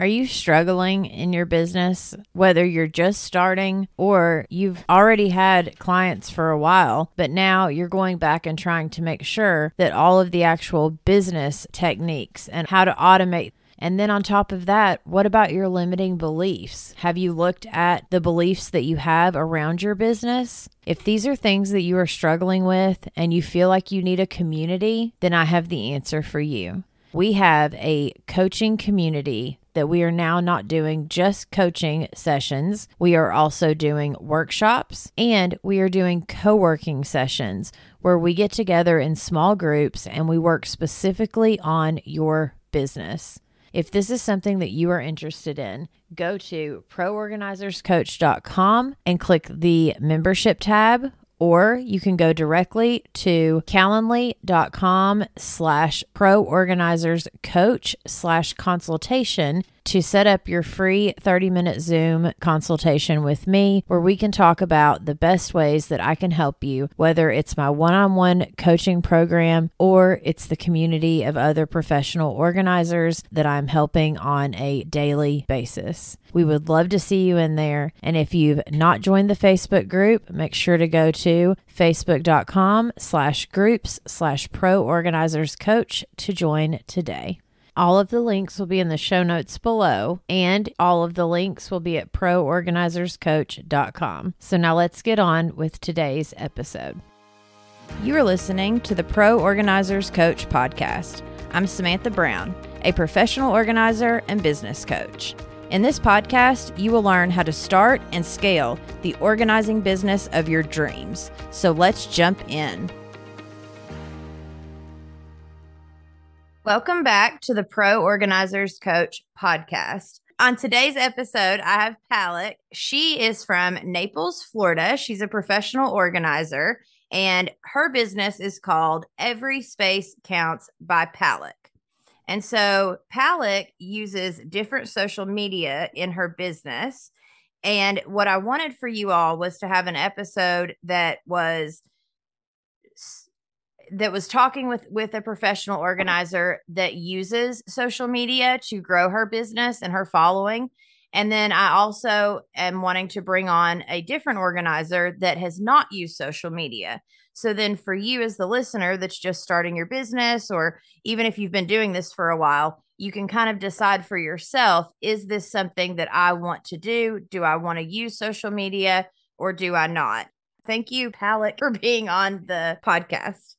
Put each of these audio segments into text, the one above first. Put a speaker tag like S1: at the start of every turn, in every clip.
S1: Are you struggling in your business, whether you're just starting or you've already had clients for a while, but now you're going back and trying to make sure that all of the actual business techniques and how to automate and then on top of that, what about your limiting beliefs? Have you looked at the beliefs that you have around your business? If these are things that you are struggling with and you feel like you need a community, then I have the answer for you. We have a coaching community that we are now not doing just coaching sessions. We are also doing workshops and we are doing co working sessions where we get together in small groups and we work specifically on your business. If this is something that you are interested in, go to proorganizerscoach.com and click the membership tab or you can go directly to calendly.com slash proorganizerscoach slash consultation to set up your free 30 minute Zoom consultation with me where we can talk about the best ways that I can help you, whether it's my one on one coaching program or it's the community of other professional organizers that I'm helping on a daily basis. We would love to see you in there. And if you've not joined the Facebook group, make sure to go to facebook.com slash groups slash pro organizers coach to join today. All of the links will be in the show notes below, and all of the links will be at proorganizerscoach.com. So now let's get on with today's episode. You are listening to the Pro Organizers Coach podcast. I'm Samantha Brown, a professional organizer and business coach. In this podcast, you will learn how to start and scale the organizing business of your dreams. So let's jump in. Welcome back to the Pro Organizers Coach podcast. On today's episode, I have Palak. She is from Naples, Florida. She's a professional organizer, and her business is called Every Space Counts by Palak. And so Palak uses different social media in her business. And what I wanted for you all was to have an episode that was that was talking with with a professional organizer that uses social media to grow her business and her following. And then i also am wanting to bring on a different organizer that has not used social media. So then for you as the listener that's just starting your business or even if you've been doing this for a while you can kind of decide for yourself is this something that i want to do? Do i want to use social media or do i not? Thank you Palak for being on the podcast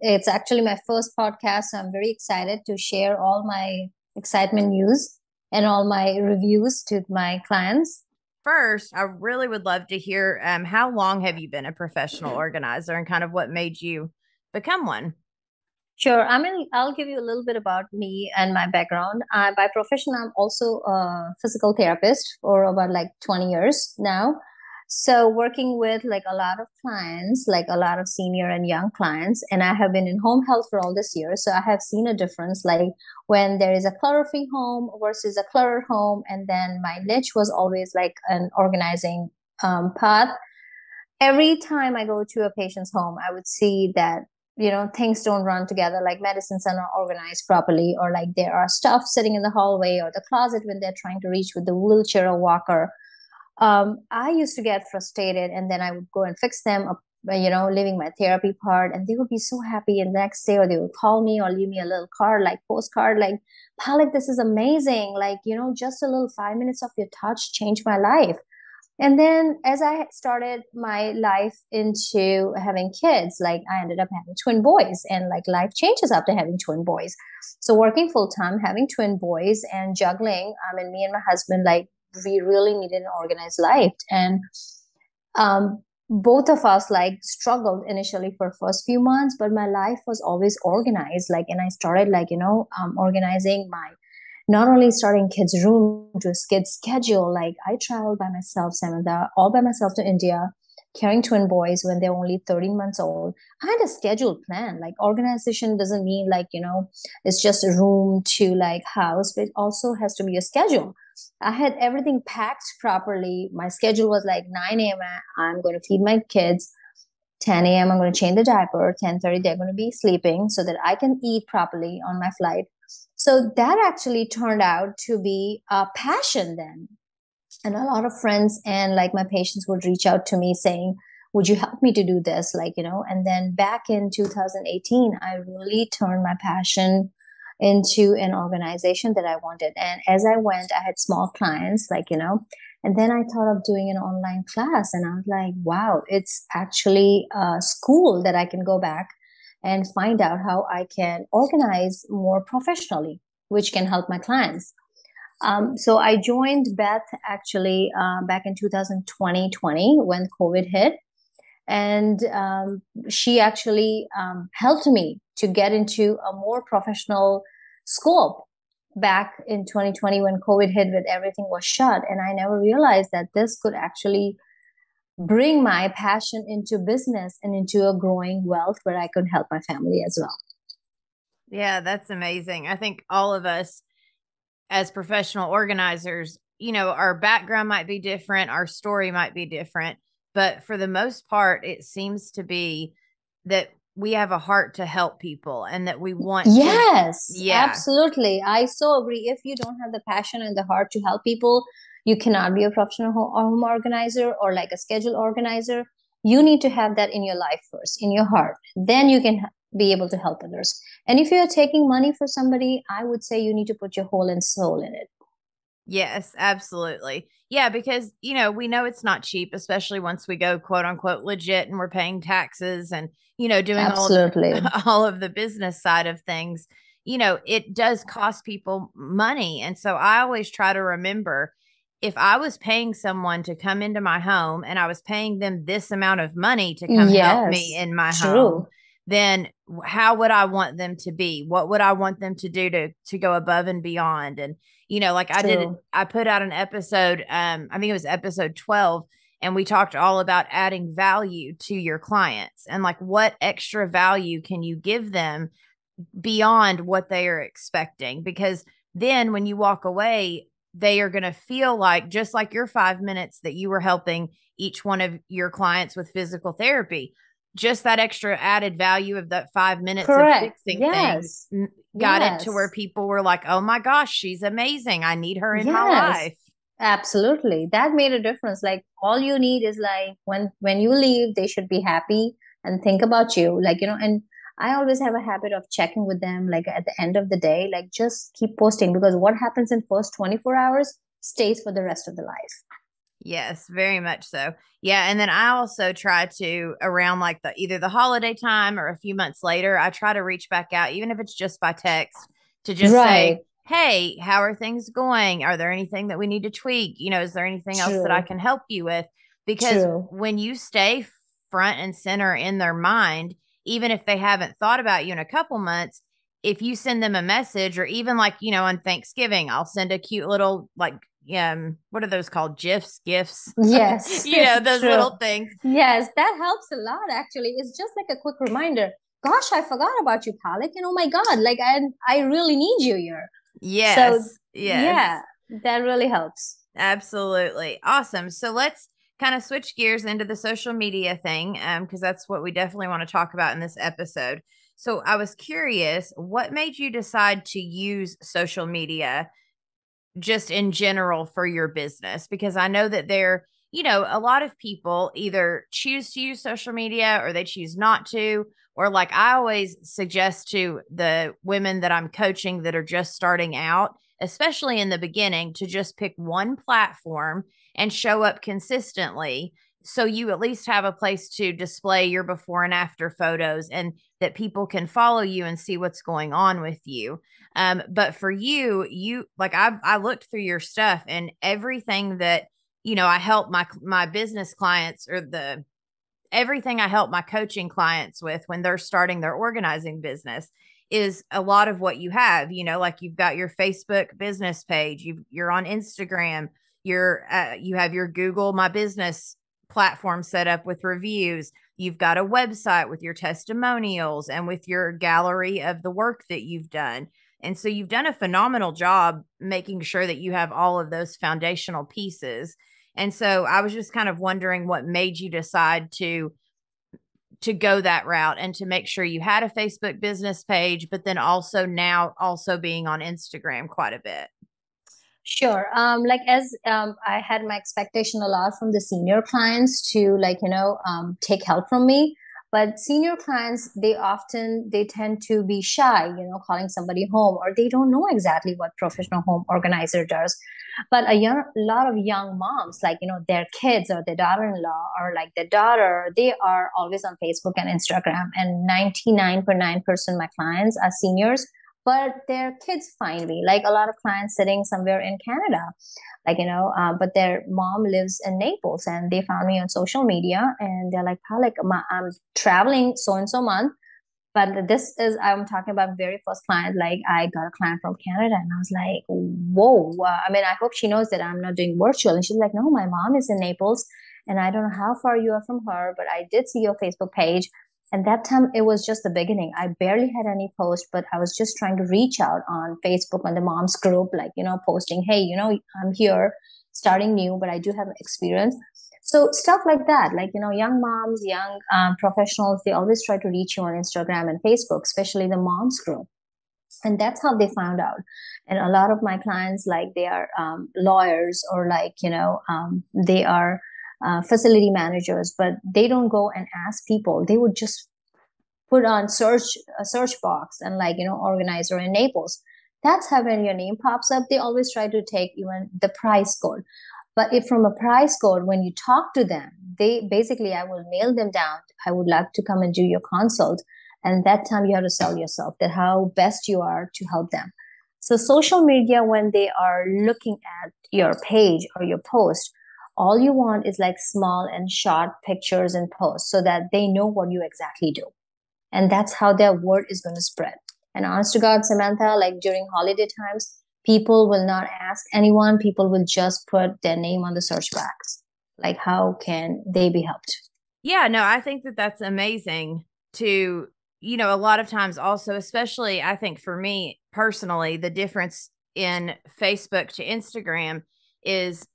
S2: it's actually my first podcast. So I'm very excited to share all my excitement news and all my reviews to my clients.
S1: First, I really would love to hear um, how long have you been a professional organizer and kind of what made you become one?
S2: Sure. I mean, I'll give you a little bit about me and my background. By profession, I'm also a physical therapist for about like 20 years now. So working with like a lot of clients, like a lot of senior and young clients, and I have been in home health for all this year. So I have seen a difference, like when there is a clutter-free home versus a cluttered home. And then my niche was always like an organizing um, path. Every time I go to a patient's home, I would see that you know things don't run together like medicines are not organized properly or like there are stuff sitting in the hallway or the closet when they're trying to reach with the wheelchair or walker um, I used to get frustrated and then I would go and fix them, uh, you know, leaving my therapy part. And they would be so happy. And the next day, or they would call me or leave me a little card, like postcard, like, Palak, this is amazing. Like, you know, just a little five minutes of your touch changed my life. And then as I started my life into having kids, like I ended up having twin boys and like life changes after having twin boys. So working full time, having twin boys and juggling, I mean, me and my husband, like we really needed an organized life. And um, both of us like struggled initially for first few months but my life was always organized. Like and i started like you know um, organizing my not only starting kids room to a kids schedule like i traveled by myself samantha all by myself to india carrying twin boys when they're only 13 months old. I had a scheduled plan. Like organization doesn't mean like you know it's just a room to like house but it also has to be a schedule I had everything packed properly. My schedule was like 9 a.m. I'm going to feed my kids. 10 a.m. I'm going to change the diaper. 10:30 they're going to be sleeping so that I can eat properly on my flight. So that actually turned out to be a passion then. And a lot of friends and like my patients would reach out to me saying, would you help me to do this? Like, you know, and then back in 2018, I really turned my passion into an organization that I wanted. And as I went, I had small clients, like, you know, and then I thought of doing an online class. And I was like, wow, it's actually a school that I can go back and find out how I can organize more professionally, which can help my clients. Um, so I joined Beth actually uh, back in 2020 20 when COVID hit. And um, she actually um, helped me to get into a more professional scope back in 2020 when COVID hit with everything was shut. And I never realized that this could actually bring my passion into business and into a growing wealth where I could help my family as well.
S1: Yeah, that's amazing. I think all of us as professional organizers, you know, our background might be different, our story might be different, but for the most part, it seems to be that we have a heart to help people and that we want
S2: yes to, yeah. absolutely. I so agree. If you don't have the passion and the heart to help people you cannot be a professional home organizer or like a schedule organizer. You need to have that in your life first in your heart. Then you can be able to help others. And if you're taking money for somebody i would say you need to put your whole and soul in it
S1: yes absolutely. Yeah because you know we know it's not cheap especially once we go quote unquote legit and we're paying taxes and you know doing absolutely all of, all of the business side of things you know it does cost people money. And so i always try to remember if I was paying someone to come into my home and I was paying them this amount of money to come yes, help me in my true. home, then how would I want them to be? What would I want them to do to to go above and beyond? And you know, like I did, I put out an episode. Um, I think it was episode twelve, and we talked all about adding value to your clients and like what extra value can you give them beyond what they are expecting because then when you walk away they are going to feel like just like your five minutes that you were helping each one of your clients with physical therapy just that extra added value of that five minutes Correct. of fixing yes. things got yes. it to where people were like oh my gosh she's amazing i need her in yes. my life
S2: absolutely that made a difference like all you need is like when when you leave they should be happy and think about you like you know and I always have a habit of checking with them like at the end of the day, like just keep posting because what happens in first 24 hours stays for the rest of the life.
S1: Yes, very much so. Yeah, and then I also try to around like the either the holiday time or a few months later, I try to reach back out even if it's just by text to just right. say, "Hey, how are things going? Are there anything that we need to tweak? You know, is there anything True. else that I can help you with?" Because True. when you stay front and center in their mind, even if they haven't thought about you in a couple months, if you send them a message or even like, you know, on Thanksgiving, I'll send a cute little like um what are those called? Gifs gifts?
S2: Yes
S1: you know those True. little things.
S2: Yes that helps a lot actually. It's just like a quick reminder. Gosh i forgot about you Palak and oh my god like i i really need you here.
S1: Yes so yes.
S2: yeah that really helps.
S1: Absolutely. Awesome. So let's kind of switch gears into the social media thing because um, that's what we definitely want to talk about in this episode. So I was curious, what made you decide to use social media just in general for your business? Because I know that there, you know, a lot of people either choose to use social media or they choose not to. Or, like I always suggest to the women that I'm coaching that are just starting out, especially in the beginning, to just pick one platform and show up consistently so you at least have a place to display your before and after photos and that people can follow you and see what's going on with you. Um, but for you you like i i looked through your stuff and everything that you know i help my my business clients or the everything i help my coaching clients with when they're starting their organizing business is a lot of what you have you know like you've got your facebook business page you you're on instagram your uh, you have your Google My Business platform set up with reviews. You've got a website with your testimonials and with your gallery of the work that you've done. And so you've done a phenomenal job making sure that you have all of those foundational pieces. And so I was just kind of wondering what made you decide to to go that route and to make sure you had a Facebook business page, but then also now also being on Instagram quite a bit?
S2: Sure. Um, like as um, I had my expectation a lot from the senior clients to like you know um, take help from me, but senior clients they often they tend to be shy, you know, calling somebody home or they don't know exactly what professional home organizer does. But a young, lot of young moms, like you know, their kids or their daughter-in-law or like their daughter, they are always on Facebook and Instagram, and ninety nine point nine percent my clients are seniors but their kids find me. Like a lot of clients sitting somewhere in canada like you know uh, but their mom lives in naples and they found me on social media and they're like like i'm traveling so and so month but this is i'm talking about very first client like i got a client from canada. And i was like whoa uh, i mean i hope she knows that i'm not doing virtual. And she's like no my mom is in naples and i don't know how far you are from her but i did see your facebook page and that time it was just the beginning. I barely had any post, but I was just trying to reach out on Facebook on the moms group, like, you know, posting, hey, you know, I'm here starting new, but I do have experience. So stuff like that, like, you know, young moms, young um, professionals, they always try to reach you on Instagram and Facebook, especially the moms group. And that's how they found out. And a lot of my clients, like they are um, lawyers or like, you know, um, they are uh, facility managers, but they don't go and ask people. They would just put on search a search box and like you know organizer in Naples. That's how when your name pops up, they always try to take even the price code. But if from a price code, when you talk to them, they basically I will nail them down. I would like to come and do your consult. And that time you have to sell yourself that how best you are to help them. So social media, when they are looking at your page or your post, all you want is like small and short pictures and posts so that they know what you exactly do. And that's how their word is going to spread. And honest to God, Samantha, like during holiday times, people will not ask anyone. People will just put their name on the search box. Like, how can they be helped?
S1: Yeah, no, I think that that's amazing to, you know, a lot of times also, especially I think for me personally, the difference in Facebook to Instagram is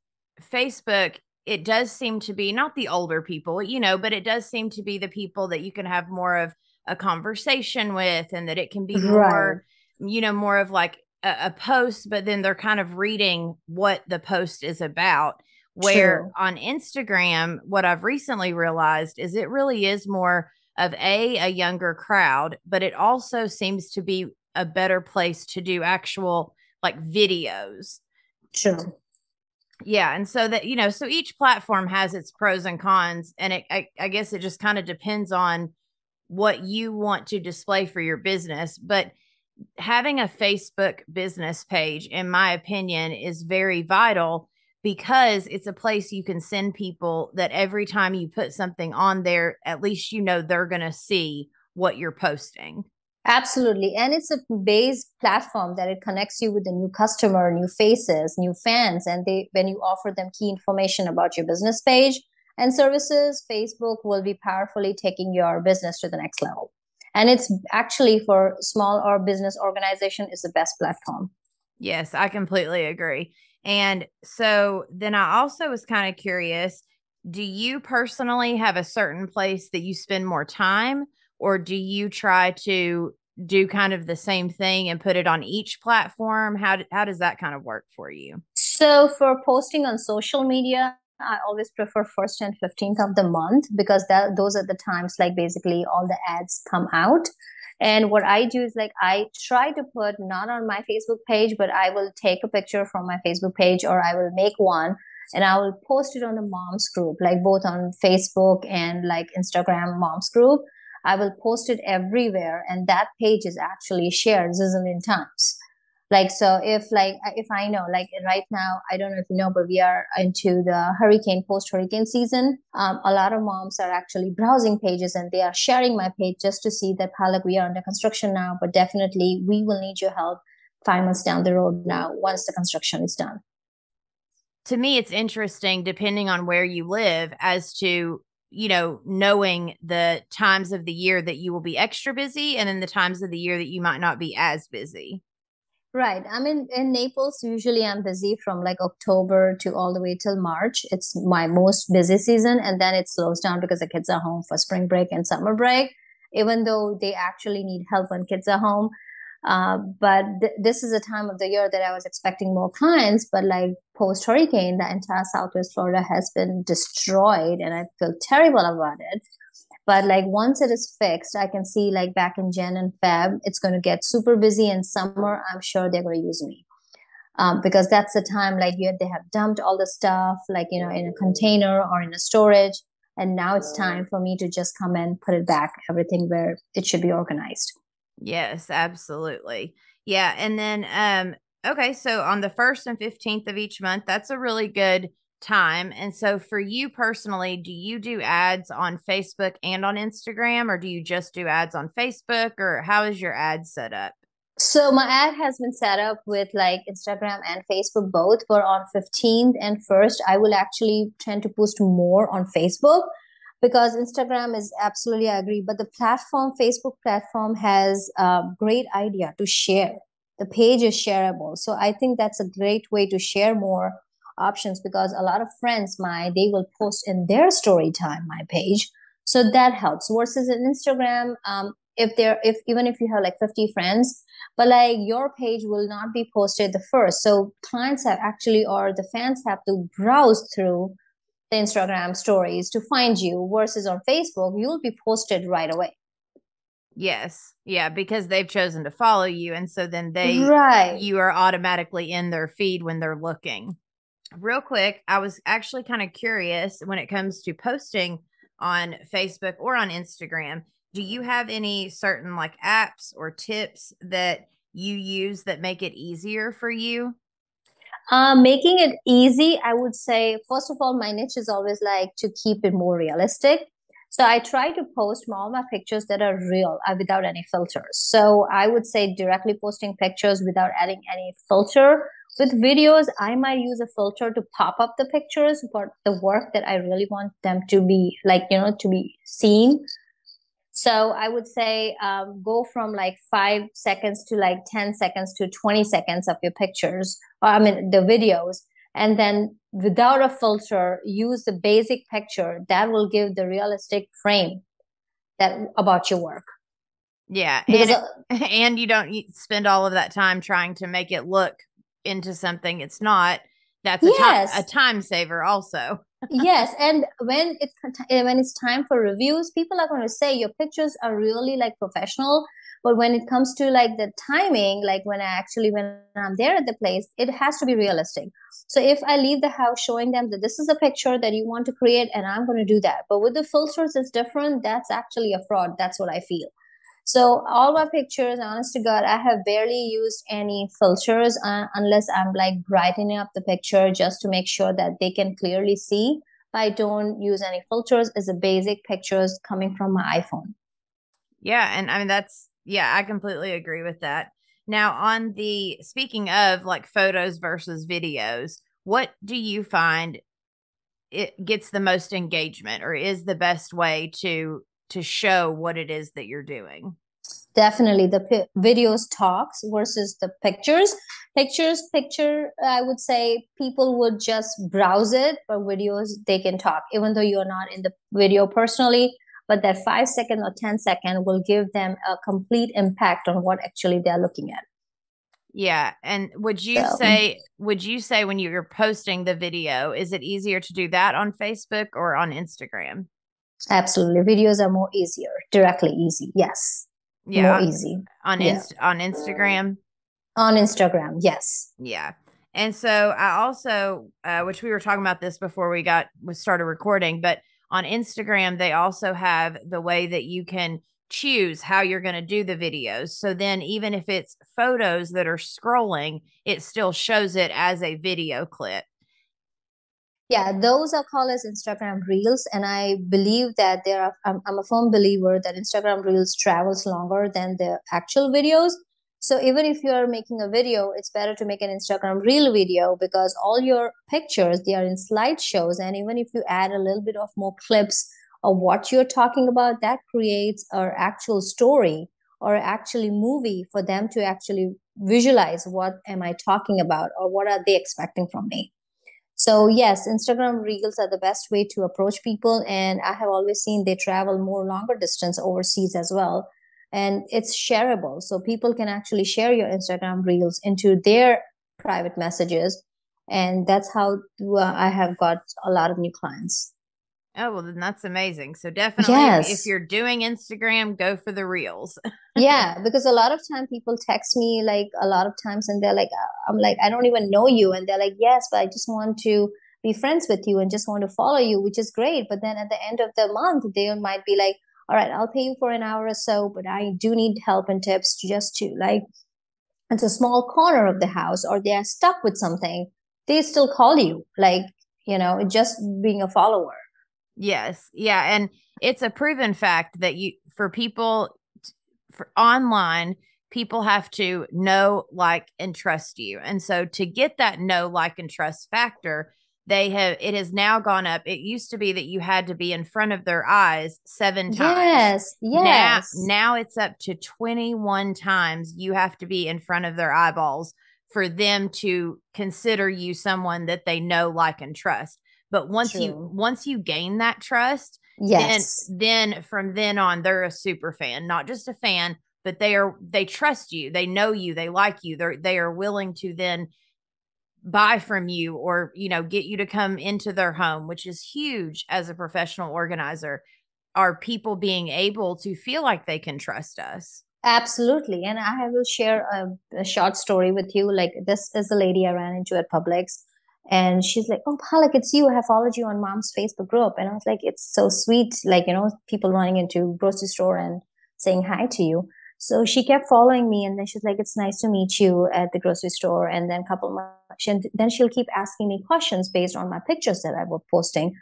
S1: Facebook, it does seem to be not the older people, you know, but it does seem to be the people that you can have more of a conversation with and that it can be more, right. you know, more of like a, a, post, but then they're kind of reading what the post is about. Where True. on Instagram, what I've recently realized is it really is more of a a younger crowd, but it also seems to be a better place to do actual like videos.
S2: True
S1: yeah and so that you know so each platform has its pros and cons and it i, I guess it just kind of depends on what you want to display for your business but having a facebook business page in my opinion is very vital because it's a place you can send people that every time you put something on there at least you know they're going to see what you're posting
S2: Absolutely. And it's a base platform that it connects you with the new customer, new faces, new fans. And they when you offer them key information about your business page and services, Facebook will be powerfully taking your business to the next level. And it's actually for small or business organization is the best platform.
S1: Yes, I completely agree. And so then I also was kind of curious, do you personally have a certain place that you spend more time? Or do you try to do kind of the same thing and put it on each platform? How how does that kind of work for you?
S2: So for posting on social media i always prefer first and 15th of the month because that those are the times like basically all the ads come out. And what i do is like i try to put not on my facebook page but i will take a picture from my facebook page or i will make one and i will post it on the moms group like both on facebook and like instagram moms group I will post it everywhere, and that page is actually shared zillion times. Like so, if like if I know, like right now, I don't know if you know, but we are into the hurricane post hurricane season. Um, a lot of moms are actually browsing pages and they are sharing my page just to see that Palak, we are under construction now, but definitely we will need your help five months down the road now once the construction is done
S1: to me it's interesting depending on where you live as to you know, knowing the times of the year that you will be extra busy and then the times of the year that you might not be as busy.
S2: Right. I mean, in Naples, usually I'm busy from like October to all the way till March. It's my most busy season. And then it slows down because the kids are home for spring break and summer break, even though they actually need help when kids are home. Uh, but th- this is a time of the year that I was expecting more clients. But like post hurricane, the entire Southwest Florida has been destroyed, and I feel terrible about it. But like once it is fixed, I can see like back in Jan and Feb, it's going to get super busy. In summer, I'm sure they're going to use me. Um, because that's the time like you they have dumped all the stuff like you know in a container or in a storage and now it's time for me to just come and put it back everything where it should be organized
S1: yes absolutely yeah and then um okay so on the 1st and 15th of each month that's a really good time. And so for you personally, do you do ads on Facebook and on Instagram or do you just do ads on Facebook or how is your ad set up?
S2: So my ad has been set up with like Instagram and Facebook both, but on 15th and 1st, I will actually tend to post more on Facebook because Instagram is absolutely I agree, but the platform, Facebook platform has a great idea to share. The page is shareable. So I think that's a great way to share more options because a lot of friends my they will post in their story time my page so that helps versus in instagram um, if there if even if you have like 50 friends but like your page will not be posted the first so clients have actually or the fans have to browse through the instagram stories to find you versus on facebook you'll be posted right away
S1: Yes. Yeah, because they've chosen to follow you and so then they
S2: right
S1: you are automatically in their feed when they're looking real quick, I was actually kind of curious when it comes to posting on Facebook or on Instagram. Do you have any certain like apps or tips that you use that make it easier for you?
S2: Uh, making it easy, I would say, first of all, my niche is always like to keep it more realistic. So I try to post all my pictures that are real uh, without any filters. So I would say directly posting pictures without adding any filter with videos, I might use a filter to pop up the pictures, but the work that I really want them to be like, you know, to be seen. So I would say um, go from like five seconds to like 10 seconds to 20 seconds of your pictures, or I mean, the videos. And then without a filter, use the basic picture that will give the realistic frame that about your work.
S1: Yeah. Because, and, uh, and you don't spend all of that time trying to make it look into something it's not that's a, yes. time, a time saver also
S2: yes and when it's eh, when it's time for reviews people are going to say your pictures are really like professional. But when it comes to like the timing like when i actually when i'm there at the place it has to be realistic. So if i leave the house showing them that this is a picture that you want to create and i'm going to do that. But with the filters it's different. That's actually a fraud. That's what i feel so all my pictures, honest to God, I have barely used any filters uh, unless I'm like brightening up the picture just to make sure that they can clearly see. I don't use any filters. It's the basic pictures coming from my iPhone.
S1: Yeah, and I mean that's yeah, I completely agree with that. Now, on the speaking of like photos versus videos, what do you find it gets the most engagement or is the best way to to show what it is that you're doing.
S2: Definitely. The p- videos talks versus the pictures. Pictures picture i would say people would just browse it but videos they can talk even though you're not in the video personally but that five second or ten second will give them a complete impact on what actually they're looking at.
S1: Yeah and would you so. say would you say when you're posting the video is it easier to do that on facebook or on instagram
S2: Absolutely. Videos are more easier, directly easy. Yes.
S1: Yeah. More easy. On yeah. Inst- on Instagram?
S2: On Instagram, yes.
S1: Yeah. And so I also, uh, which we were talking about this before we got we started recording, but on Instagram they also have the way that you can choose how you're going to do the videos. So then even if it's photos that are scrolling, it still shows it as a video clip.
S2: Yeah, those are called as Instagram Reels, and I believe that there are. I'm, I'm a firm believer that Instagram Reels travels longer than the actual videos. So even if you're making a video, it's better to make an Instagram Reel video because all your pictures they are in slideshows, and even if you add a little bit of more clips of what you're talking about, that creates our actual story or actually movie for them to actually visualize what am I talking about or what are they expecting from me. So yes, Instagram Reels are the best way to approach people, and I have always seen they travel more longer distance overseas as well, and it's shareable, so people can actually share your Instagram Reels into their private messages, and that's how uh, I have got a lot of new clients.
S1: Oh, well, then that's amazing. So definitely, yes. if you're doing Instagram, go for the reels.
S2: yeah, because a lot of time people text me like a lot of times, and they're like, uh, I'm like, I don't even know you, and they're like, yes, but I just want to be friends with you and just want to follow you, which is great. But then at the end of the month, they might be like, all right, I'll pay you for an hour or so, but I do need help and tips just to like, it's a small corner of the house, or they are stuck with something. They still call you, like you know, just being a follower
S1: Yes. Yeah. And it's a proven fact that you, for people for online, people have to know, like, and trust you. And so to get that know, like, and trust factor, they have it has now gone up. It used to be that you had to be in front of their eyes seven times.
S2: Yes, yes.
S1: Now, now it's up to 21 times you have to be in front of their eyeballs for them to consider you someone that they know, like, and trust. But once True. you once you gain that trust, yes, then, then from then on they're a super fan, not just a fan, but they are they trust you, they know you, they like you, they're they are willing to then buy from you or you know get you to come into their home which is huge as a professional organizer. Are people being able to feel like they can trust us?
S2: Absolutely. And i will share a, a short story with you. Like this is the lady i ran into at publix and she's like, "Oh, Palak, it's you. I have followed you on mom's Facebook group." And I was like, "It's so sweet, like you know, people running into grocery store and saying hi to you." So she kept following me, and then she's like, "It's nice to meet you at the grocery store." And then a couple months, and then she'll keep asking me questions based on my pictures that I was posting.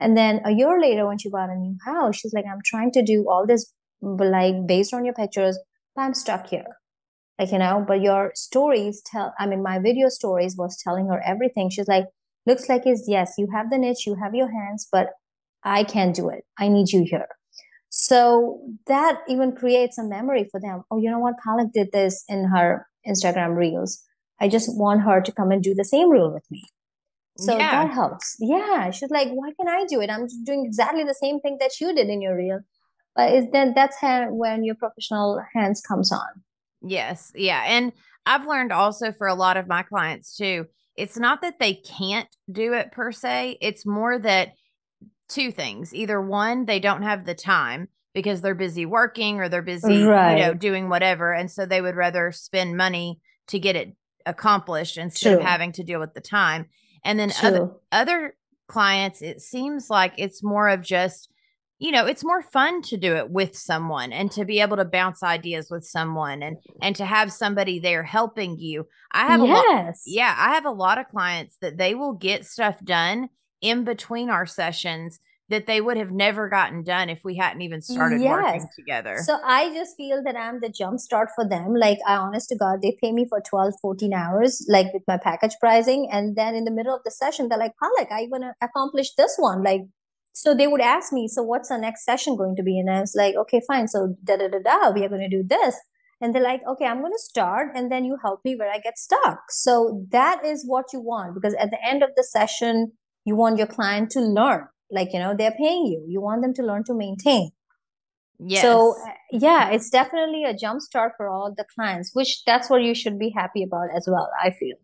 S2: And then a year later, when she bought a new house, she's like, "I'm trying to do all this, like based on your pictures, but I'm stuck here." Like you know but your stories tell i mean my video stories was telling her everything. She's like looks like is yes you have the niche you have your hands but i can't do it. I need you here. So that even creates a memory for them. Oh you know what? Palak did this in her instagram reels. I just want her to come and do the same reel with me. So yeah. that helps. Yeah. She's like why can i do it? I'm doing exactly the same thing that you did in your reel. But is then that's how when your professional hands comes on
S1: Yes. Yeah. And I've learned also for a lot of my clients too, it's not that they can't do it per se. It's more that two things. Either one, they don't have the time because they're busy working or they're busy, right. you know, doing whatever. And so they would rather spend money to get it accomplished instead True. of having to deal with the time. And then other other clients, it seems like it's more of just you know it's more fun to do it with someone and to be able to bounce ideas with someone and and to have somebody there helping you i have yes. a lot yeah i have a lot of clients that they will get stuff done in between our sessions that they would have never gotten done if we hadn't even started yes. working together.
S2: So I just feel that I'm the jump start for them. Like I honest to God, they pay me for 12, 14 hours, like with my package pricing. And then in the middle of the session, they're like, Palak, I want to accomplish this one. Like so they would ask me, so what's our next session going to be? And I was like, okay, fine. So da da da da, we are going to do this. And they're like, okay, I'm going to start and then you help me where I get stuck. So that is what you want because at the end of the session, you want your client to learn. Like, you know, they're paying you. You want them to learn to maintain. Yes. So uh, yeah, it's definitely a jump start for all the clients, which that's what you should be happy about as well. I feel.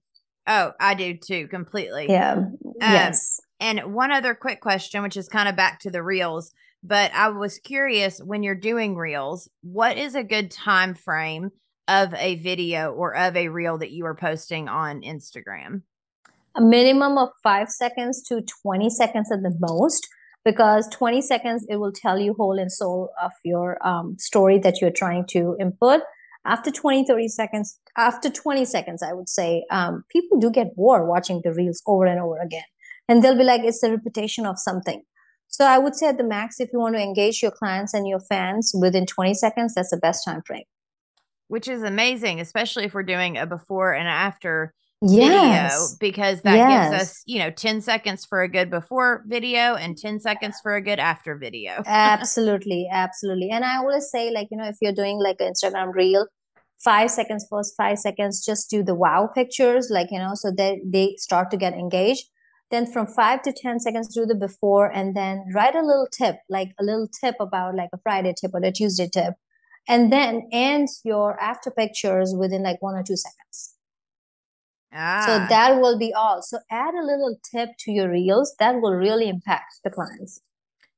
S1: Oh, I do too, completely.
S2: Yeah. Um, yes.
S1: And one other quick question, which is kind of back to the reels, but I was curious when you're doing reels, what is a good time frame of a video or of a reel that you are posting on Instagram?
S2: A minimum of five seconds to 20 seconds at the most, because 20 seconds it will tell you whole and soul of your um, story that you're trying to input. After 20, 30 seconds, after 20 seconds, I would say um, people do get bored watching the reels over and over again and they'll be like it's a repetition of something so i would say at the max if you want to engage your clients and your fans within 20 seconds that's the best time frame
S1: which is amazing especially if we're doing a before and after yes. video because that yes. gives us, you know, 10 seconds for a good before video and 10 seconds for a good after video.
S2: absolutely. Absolutely. And I always say, like, you know, if you're doing like an Instagram reel, five seconds first, five seconds, just do the wow pictures, like, you know, so that they start to get engaged. Then from five to 10 seconds, do the before and then write a little tip, like a little tip about like a Friday tip or a Tuesday tip. And then end your after pictures within like one or two seconds. Ah. So that will be all. So add a little tip to your reels that will really impact the clients.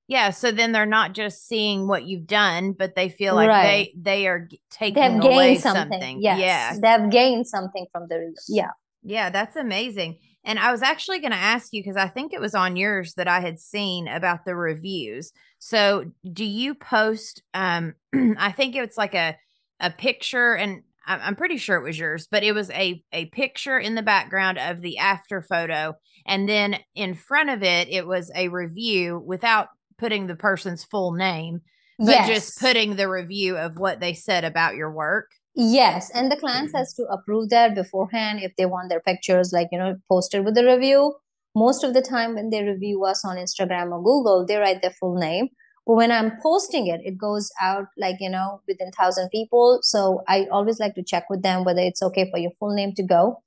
S1: Yeah, so then they're not just seeing what you've done, but they feel like right. they they are taking they have away something. something.
S2: Yes. Yeah, they have gained something from the reels. Yeah,
S1: yeah, that's amazing. And I was actually going to ask you because I think it was on yours that I had seen about the reviews. So, do you post? Um, I think it's like a a picture, and I'm pretty sure it was yours, but it was a a picture in the background of the after photo, and then in front of it, it was a review without putting the person's full name, but yes. just putting the review of what they said about your work.
S2: Yes, and the clients has to approve that beforehand if they want their pictures like you know posted with the review. Most of the time when they review us on Instagram or Google, they write their full name. But when i'm posting it it goes out like you know within 1000 people. So i always like to check with them whether it's okay for your full name to go.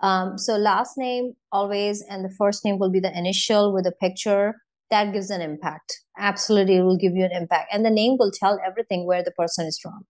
S2: Um, so last name always and the first name will be the initial with a picture. That gives an impact. Absolutely it will give you an impact. And the name will tell everything where the person is from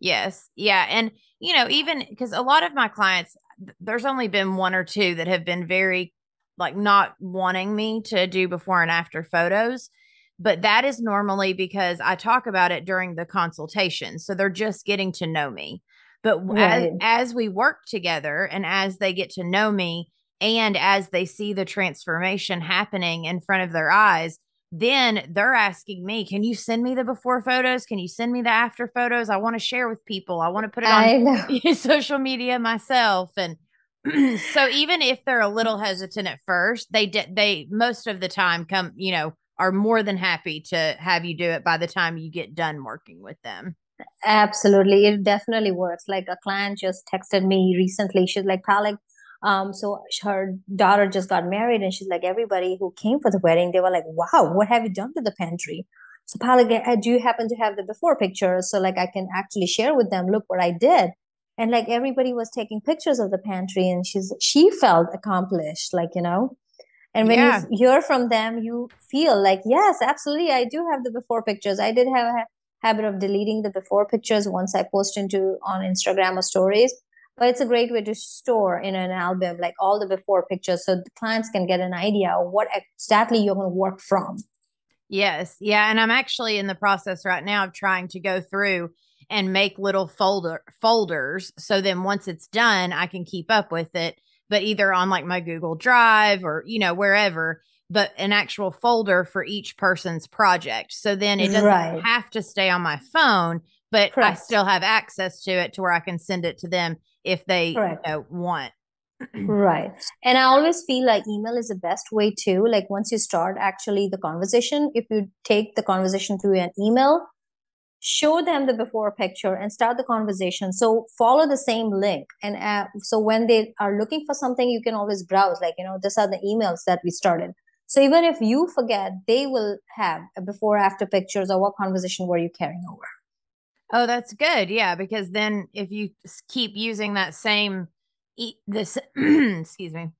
S1: yes yeah and you know even because a lot of my clients there's only been one or two that have been very like not wanting me to do before and after photos but that is normally because I talk about it during the consultation. So they're just getting to know me. But right. as, as we work together and as they get to know me and as they see the transformation happening in front of their eyes, then they're asking me, Can you send me the before photos? Can you send me the after photos? I want to share with people. I want to put it on social media myself. And so even if they're a little hesitant at first, they did they most of the time come, you know, are more than happy to have you do it by the time you get done working with them.
S2: Absolutely. It definitely works. Like a client just texted me recently. She's like, Palak, um, so her daughter just got married and she's like, everybody who came for the wedding, they were like, wow, what have you done to the pantry? So uh, do you happen to have the before pictures? So like I can actually share with them, look what I did. And like everybody was taking pictures of the pantry and she's, she felt accomplished, like, you know, and when yeah. you hear from them you feel like yes absolutely i do have the before pictures i did have a habit of deleting the before pictures once i post into on instagram or stories but it's a great way to store in an album like all the before pictures so the clients can get an idea of what exactly you're going to work from
S1: yes yeah and i'm actually in the process right now of trying to go through and make little folder folders so then once it's done i can keep up with it but either on like my Google Drive or, you know, wherever, but an actual folder for each person's project. So then it doesn't right. have to stay on my phone, but Correct. I still have access to it to where I can send it to them if they you know, want.
S2: right. And I always feel like email is the best way too. Like once you start actually the conversation, if you take the conversation through an email, show them the before picture and start the conversation so follow the same link and uh, so when they are looking for something you can always browse like you know these are the emails that we started so even if you forget they will have a before after pictures or what conversation were you carrying over
S1: oh that's good yeah because then if you keep using that same e- this excuse me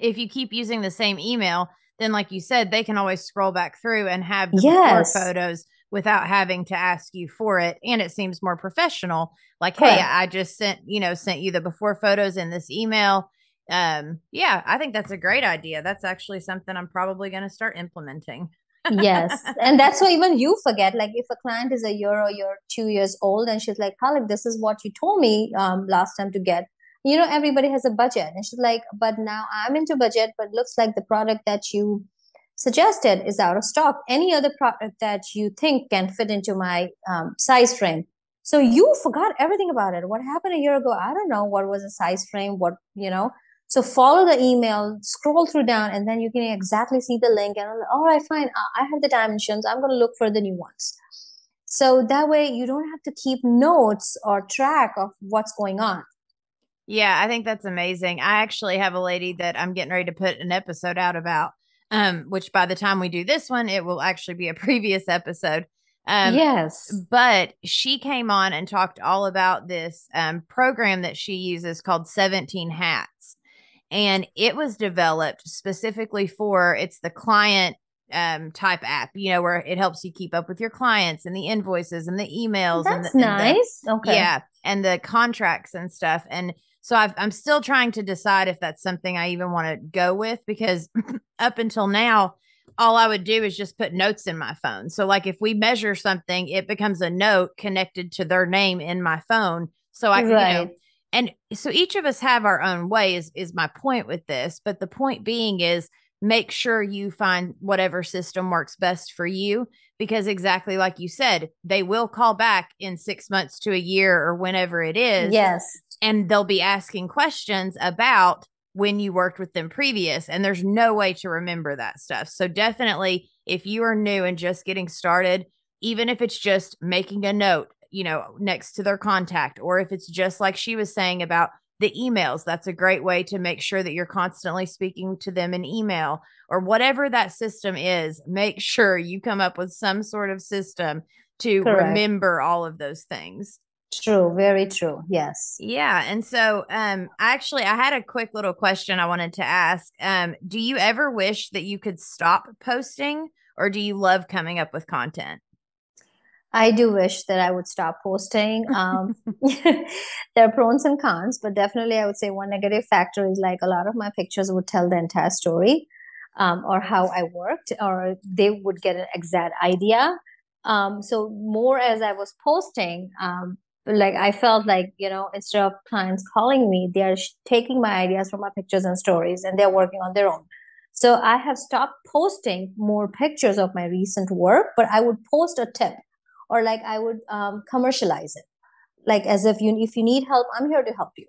S1: if you keep using the same email then like you said they can always scroll back through and have the yes. before photos without having to ask you for it and it seems more professional like hey i just sent you know sent you the before photos in this email. Um yeah i think that's a great idea that's actually something i'm probably going to start implementing
S2: yes and that's why even you forget like if a client is a year or you're two years old and she's like Palak, this is what you told me um last time to get you know everybody has a budget and she's like but now i'm into budget but looks like the product that you suggested is out of stock. Any other product that you think can fit into my um, size frame. So you forgot everything about it. What happened a year ago? I don't know what was a size frame, what, you know. So follow the email, scroll through down, and then you can exactly see the link. And all right, fine. I have the dimensions. I'm going to look for the new ones. So that way you don't have to keep notes or track of what's going on.
S1: Yeah, I think that's amazing. I actually have a lady that I'm getting ready to put an episode out about, um, which by the time we do this one, it will actually be a previous episode.
S2: Um, yes.
S1: But she came on and talked all about this um, program that she uses called 17 Hats. And it was developed specifically for it's the client um type app, you know, where it helps you keep up with your clients and the invoices and the emails.
S2: That's
S1: and
S2: the, nice.
S1: And the, okay. Yeah. And the contracts and stuff. And so i am still trying to decide if that's something I even want to go with because up until now, all I would do is just put notes in my phone. So, like if we measure something, it becomes a note connected to their name in my phone. So I, right. you know, and so each of us have our own way. Is is my point with this? But the point being is make sure you find whatever system works best for you because exactly like you said they will call back in 6 months to a year or whenever it is
S2: yes
S1: and they'll be asking questions about when you worked with them previous and there's no way to remember that stuff. So definitely if you are new and just getting started, even if it's just making a note, you know, next to their contact or if it's just like she was saying about the emails, that's a great way to make sure that you're constantly speaking to them in email or whatever that system is, make sure you come up with some sort of system to Correct. remember all of those things.
S2: True, very true. Yes.
S1: Yeah, and so um actually I had a quick little question I wanted to ask. Um do you ever wish that you could stop posting or do you love coming up with content?
S2: I do wish that I would stop posting. Um, there are pros and cons, but definitely I would say one negative factor is like a lot of my pictures would tell the entire story um, or how I worked, or they would get an exact idea. Um, so more as I was posting, um, like I felt like you know instead of clients calling me, they are sh- taking my ideas from my pictures and stories, and they're working on their own. So I have stopped posting more pictures of my recent work, but I would post a tip, or like I would um, commercialize it, like as if you if you need help, I'm here to help you.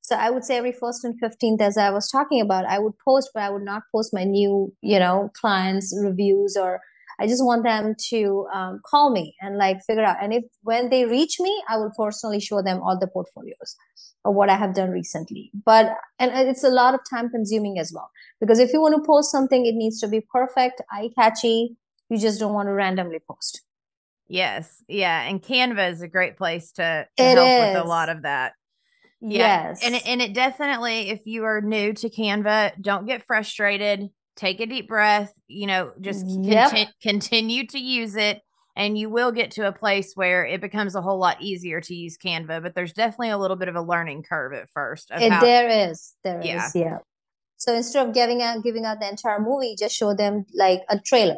S2: So I would say every first and fifteenth, as I was talking about, I would post, but I would not post my new you know clients reviews or I just want them to um, call me and like figure out. And if when they reach me, I will personally show them all the portfolios of what I have done recently. But and it's a lot of time consuming as well because if you want to post something, it needs to be perfect, eye catchy. You just don't want to randomly post.
S1: Yes, yeah, and Canva is a great place to, to help is. with a lot of that.
S2: Yeah. Yes,
S1: and it, and it definitely, if you are new to Canva, don't get frustrated take a deep breath, you know, just yep. conti- continue to use it and you will get to a place where it becomes a whole lot easier to use Canva, but there's definitely a little bit of a learning curve at first.
S2: It, how, there is. there yeah. is, yeah. So instead of giving out giving out the entire movie, just show them like a trailer.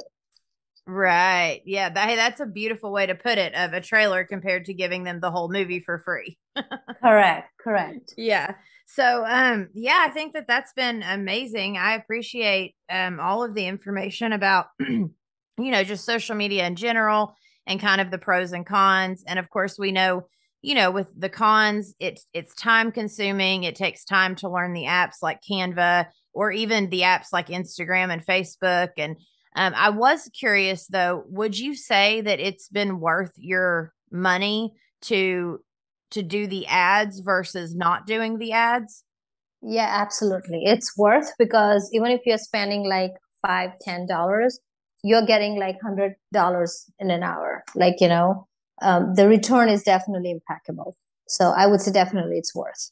S1: Right. Yeah. That, hey, that's a beautiful way to put it of a trailer compared to giving them the whole movie for free.
S2: correct. Correct.
S1: Yeah. So, um, yeah, I think that that's been amazing. I appreciate um, all of the information about, you know, just social media in general and kind of the pros and cons. And of course, we know, you know, with the cons, it's it's time consuming. It takes time to learn the apps like Canva or even the apps like Instagram and Facebook. And um, I was curious though, would you say that it's been worth your money to to do the ads versus not doing the ads?
S2: Yeah, absolutely. It's worth because even if you're spending like five, ten dollars, you're getting like hundred dollars in an hour. Like, you know, um, the return is definitely impeccable. So I would say definitely it's worth.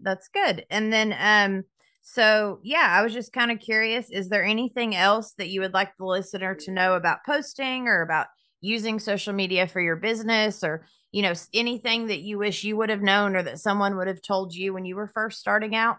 S1: That's good. And then um so yeah, I was just kind of curious. Is there anything else that you would like the listener to know about posting or about using social media for your business or you know, anything that you wish you would have known or that someone would have told you when you were first starting out?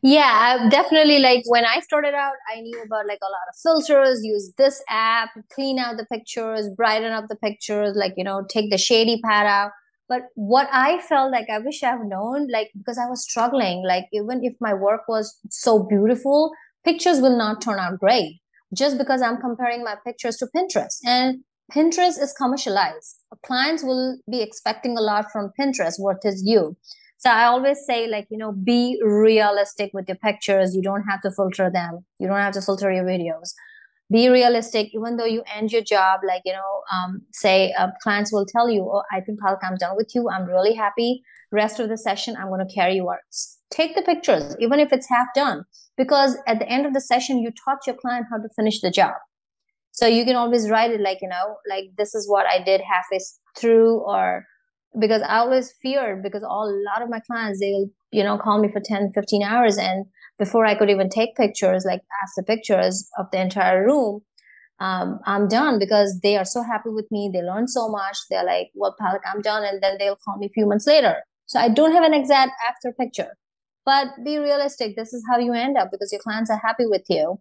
S2: Yeah, definitely. Like when I started out, I knew about like a lot of filters, use this app, clean out the pictures, brighten up the pictures, like, you know, take the shady pad out. But what I felt like I wish I've known, like, because I was struggling, like, even if my work was so beautiful, pictures will not turn out great just because I'm comparing my pictures to Pinterest. And Pinterest is commercialized. Clients will be expecting a lot from Pinterest. What is you? So I always say, like, you know, be realistic with your pictures. You don't have to filter them. You don't have to filter your videos. Be realistic, even though you end your job. Like, you know, um, say uh, clients will tell you, "Oh, I think Palak, I'm done with you. I'm really happy. rest of the session i'm going to carry you out take the pictures even if it's half done because at the end of the session you taught your client how to finish the job so you can always write it like you know like this is what i did halfway through or because i always feared because all, a lot of my clients they'll you know call me for 10 15 hours and before i could even take pictures like ask the pictures of the entire room um, i'm done because they are so happy with me. They learn so much. They're like well Palak, i'm done and then they'll call me a few months later. So i don't have an exact after picture. But be realistic. This is how you end up because your clients are happy with you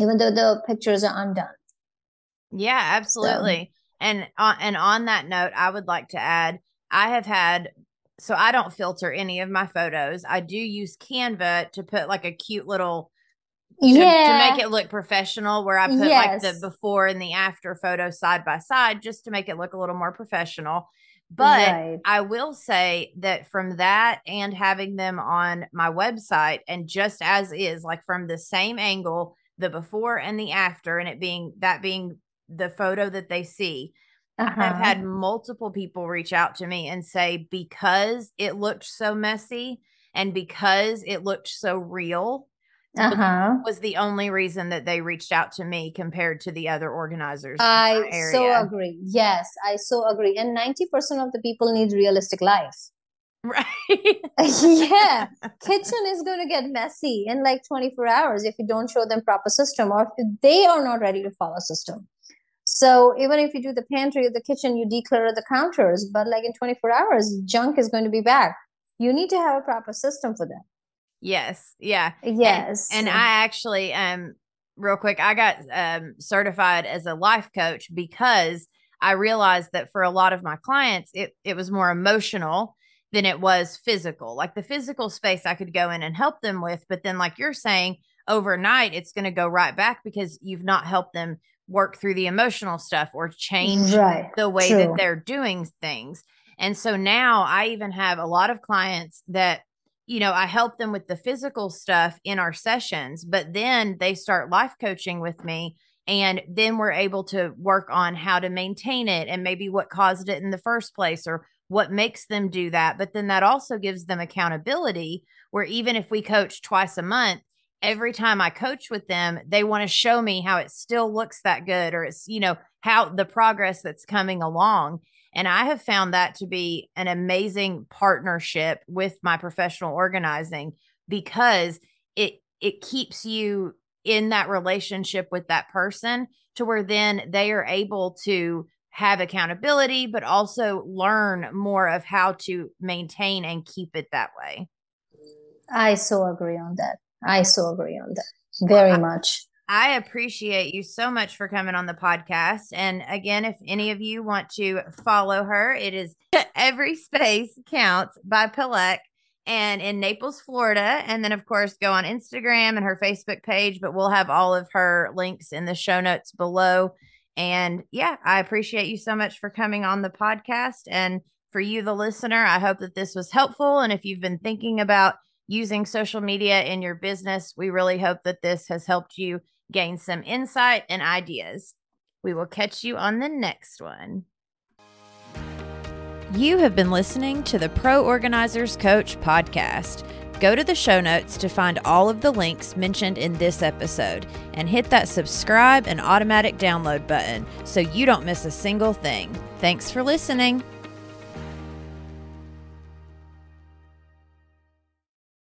S2: even though the pictures are undone.
S1: Yeah absolutely. So. and uh, and on that note i would like to add i have had so i don't filter any of my photos i do use canva to put like a cute little to, yeah. to make it look professional where i put yes. like the before and the after photo side by side just to make it look a little more professional but right. I will say that from that and having them on my website and just as is, like from the same angle, the before and the after, and it being that being the photo that they see. Uh-huh. I've had multiple people reach out to me and say, because it looked so messy and because it looked so real, uh-huh. was the only reason that they reached out to me compared to the other organizers.
S2: I so agree. Yes, I so agree. And 90% of the people need realistic life.
S1: Right.
S2: yeah. Kitchen is going to get messy in like 24 hours if you don't show them proper system or if they are not ready to follow system. So even if you do the pantry or the kitchen, you declutter the counters, but like in 24 hours, junk is going to be back. You need to have a proper system for that.
S1: Yes. Yeah.
S2: Yes.
S1: And, and I actually, um, real quick, I got um, certified as a life coach because I realized that for a lot of my clients, it, it was more emotional than it was physical. Like the physical space I could go in and help them with. But then, like you're saying, overnight, it's going to go right back because you've not helped them work through the emotional stuff or change right. the way True. that they're doing things. And so now I even have a lot of clients that you know, I help them with the physical stuff in our sessions, but then they start life coaching with me. And then we're able to work on how to maintain it and maybe what caused it in the first place or what makes them do that. But then that also gives them accountability where even if we coach twice a month, every time I coach with them, they want to show me how it still looks that good or it's, you know, how the progress that's coming along. And I have found that to be an amazing partnership with my professional organizing because it it keeps you in that relationship with that person to where then they are able to have accountability but also learn more of how to maintain and keep it that way.
S2: I so agree on that. I so agree on that. Very much.
S1: I appreciate you so much for coming on the podcast. And again, if any of you want to follow her, it is Every Space Counts by Palak and in Naples, Florida. And then, of course, go on Instagram and her Facebook page. But we'll have all of her links in the show notes below. And yeah, I appreciate you so much for coming on the podcast. And for you, the listener, I hope that this was helpful. And if you've been thinking about using social media in your business, we really hope that this has helped you gain some insight and ideas. We will catch you on the next one. You have been listening to the Pro Organizers Coach podcast. Go to the show notes to find all of the links mentioned in this episode and hit that subscribe and automatic download button so you don't miss a single thing. Thanks for listening.